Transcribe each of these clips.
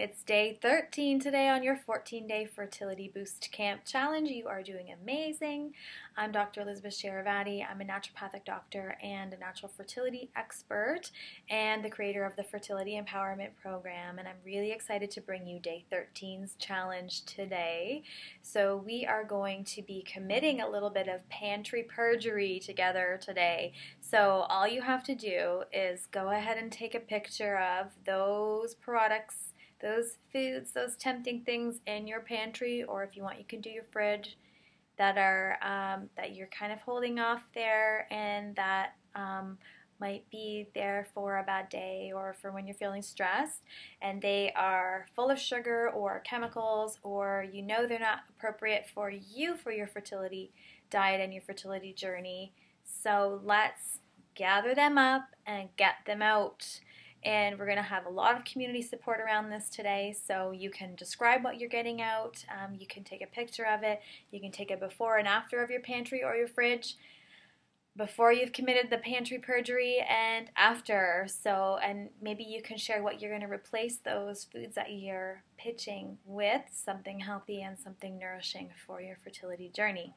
It's day 13 today on your 14 day Fertility Boost Camp Challenge. You are doing amazing. I'm Dr. Elizabeth Cherevaty. I'm a naturopathic doctor and a natural fertility expert and the creator of the Fertility Empowerment Program. And I'm really excited to bring you day 13's challenge today. So, we are going to be committing a little bit of pantry purgery together today. So, all you have to do is go ahead and take a picture of those products those foods, those tempting things in your pantry, or if you want, you can do your fridge that are um, that you're kind of holding off there and that um, might be there for a bad day or for when you're feeling stressed. And they are full of sugar or chemicals or you know they're not appropriate for you for your fertility diet and your fertility journey. So let's gather them up and get them out and we're going to have a lot of community support around this today. So you can describe what you're getting out, um, you can take a picture of it, you can take a before and after of your pantry or your fridge before you've committed the pantry purgery and after. So, and maybe you can share what you're going to replace those foods that you're pitching with something healthy and something nourishing for your fertility journey.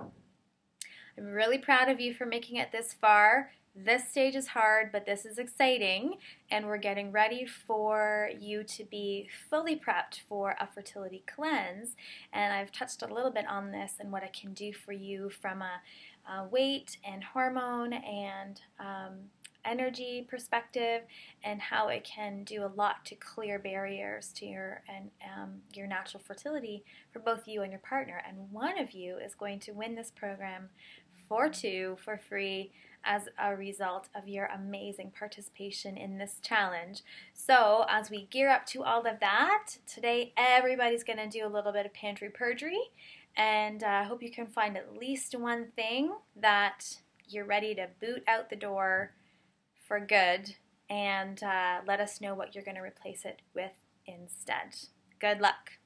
I'm really proud of you for making it this far. This stage is hard, but this is exciting, and we're getting ready for you to be fully prepped for a fertility cleanse. And I've touched a little bit on this and what it can do for you from a, a weight and hormone and um, energy perspective, and how it can do a lot to clear barriers to your and um, your natural fertility for both you and your partner. And one of you is going to win this program for two for free as a result of your amazing participation in this challenge. So, as we gear up to all of that, today everybody's going to do a little bit of pantry purgery, and I uh, hope you can find at least one thing that you're ready to boot out the door for good, and uh, let us know what you're going to replace it with instead. Good luck.